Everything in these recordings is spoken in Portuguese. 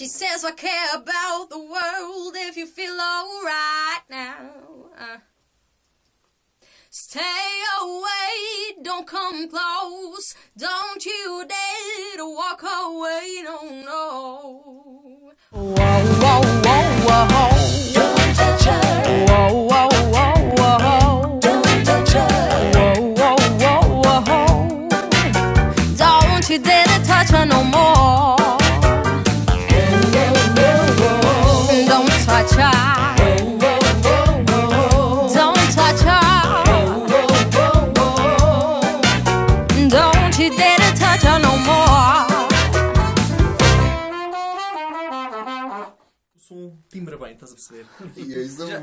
as I care about the world if you feel alright now. Uh, stay away, don't come close. Don't you dare to walk away, no, no. Whoa, whoa, whoa, whoa. Don't touch her. Whoa, som timbra bem, estás a perceber? E isso é Já-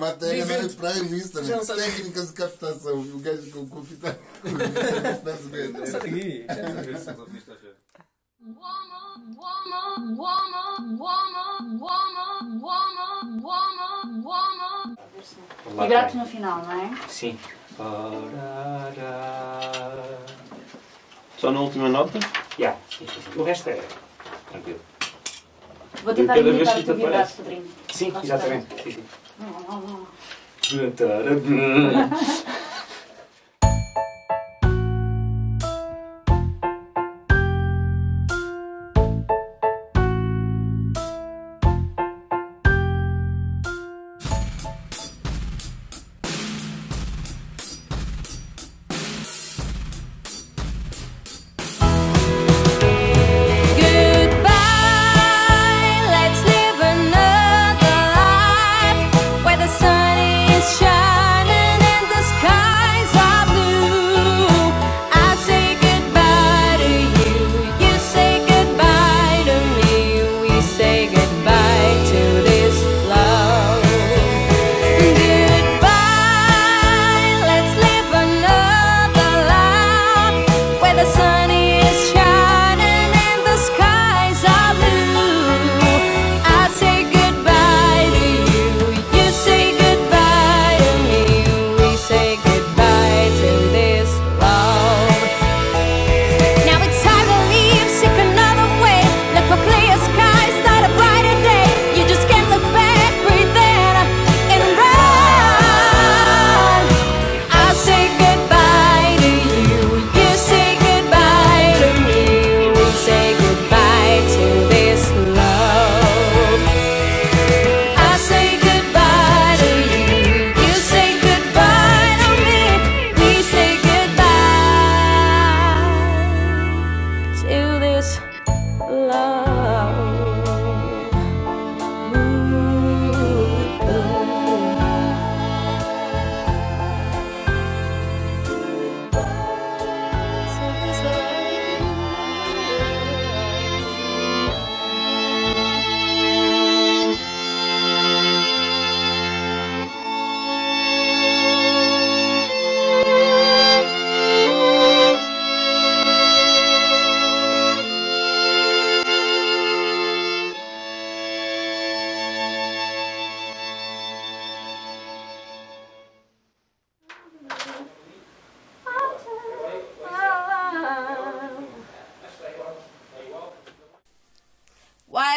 isso Já não também. sabes- Técnicas de captação. O gajo com com fita. Estás a ver? Sai daqui. Vibrato no final, não é? Sim. Só na última nota? Já. sim. O resto é tranquilo. Vou tentar imitar que o te teu vibrato, aparece. padrinho. Sim, exatamente. Sim, sim. Não, não, não.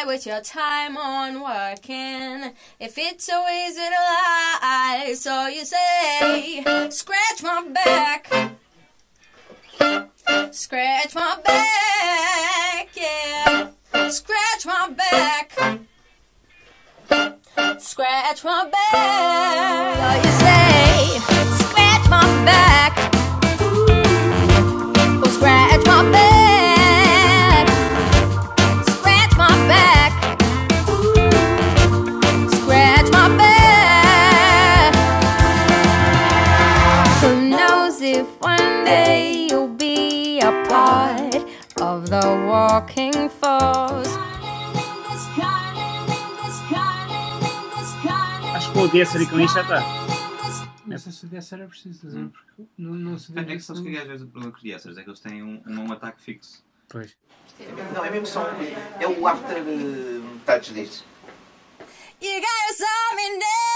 Waste your time on working if it's so easy to lie? So you say, scratch my back, scratch my back, yeah, scratch my back, scratch my back. So you say, walking force? Acho que o Desser e com isto está. Não sei se o desse era preciso, estás a ver? Porque não, não se É que sabes que às vezes o problema com os diasters é que eles têm um, um, um ataque fixo. Pois. Não, é mesmo só. É o after eh, touch disto. You got yourself in there.